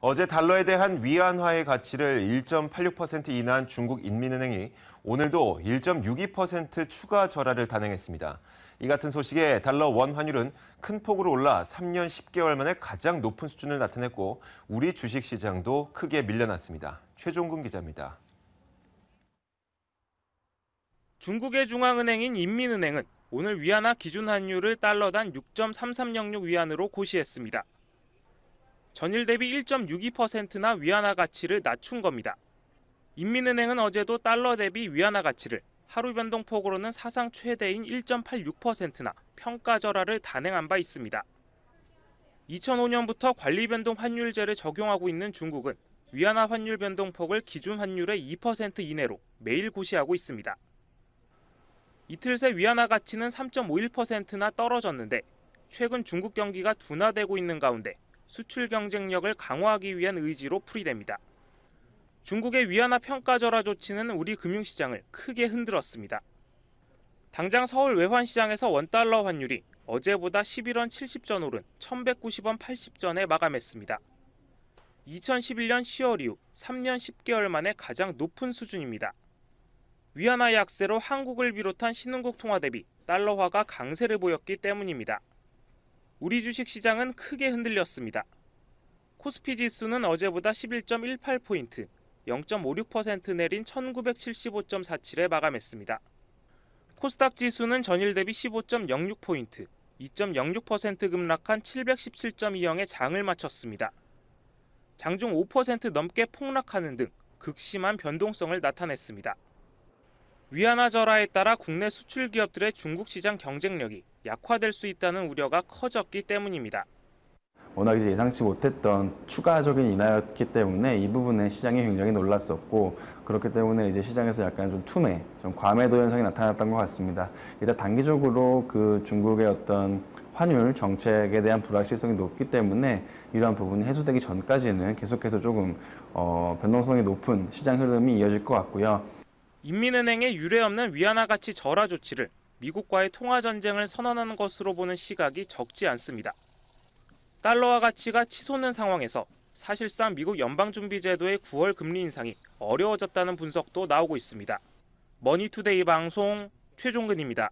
어제 달러에 대한 위안화의 가치를 1.86% 인하한 중국 인민은행이 오늘도 1.62% 추가 절하를 단행했습니다. 이 같은 소식에 달러 원 환율은 큰 폭으로 올라 3년 10개월 만에 가장 높은 수준을 나타냈고 우리 주식시장도 크게 밀려났습니다. 최종근 기자입니다. 중국의 중앙은행인 인민은행은 오늘 위안화 기준 환율을 달러당 6.3306 위안으로 고시했습니다. 전일 대비 1.62%나 위안화 가치를 낮춘 겁니다. 인민은행은 어제도 달러 대비 위안화 가치를 하루 변동폭으로는 사상 최대인 1.86%나 평가 절하를 단행한 바 있습니다. 2005년부터 관리 변동 환율제를 적용하고 있는 중국은 위안화 환율 변동폭을 기준 환율의 2% 이내로 매일 고시하고 있습니다. 이틀 새 위안화 가치는 3.51%나 떨어졌는데 최근 중국 경기가 둔화되고 있는 가운데 수출 경쟁력을 강화하기 위한 의지로 풀이됩니다. 중국의 위안화 평가 절하 조치는 우리 금융시장을 크게 흔들었습니다. 당장 서울 외환시장에서 원달러 환율이 어제보다 11원 70전 오른 1190원 80전에 마감했습니다. 2011년 10월 이후 3년 10개월 만에 가장 높은 수준입니다. 위안화 약세로 한국을 비롯한 신흥국 통화 대비 달러화가 강세를 보였기 때문입니다. 우리 주식 시장은 크게 흔들렸습니다. 코스피 지수는 어제보다 11.18포인트, 0.56% 내린 1975.47에 마감했습니다. 코스닥 지수는 전일 대비 15.06포인트, 2.06% 급락한 717.20에 장을 마쳤습니다. 장중 5% 넘게 폭락하는 등 극심한 변동성을 나타냈습니다. 위안화 절하에 따라 국내 수출 기업들의 중국 시장 경쟁력이 약화될 수 있다는 우려가 커졌기 때문입니다. 워낙 예상치 못했던 추가적인 인하였기 때문에 이 부분에 시장이 굉장히 놀랐었고 그렇기 때문에 이제 시장에서 약간 좀 투매, 좀 과매도 현상이 나타났던 것 같습니다. 일단 단기적으로 그 중국의 어떤 환율 정책에 대한 불확실성이 높기 때문에 이러한 부분이 해소되기 전까지는 계속해서 조금 어, 변동성이 높은 시장 흐름이 이어질 것 같고요. 인민은행의 유례 없는 위안화 가치 절하 조치를 미국과의 통화 전쟁을 선언하는 것으로 보는 시각이 적지 않습니다. 달러화 가치가 치솟는 상황에서 사실상 미국 연방준비제도의 9월 금리 인상이 어려워졌다는 분석도 나오고 있습니다. 머니투데이 방송 최종근입니다.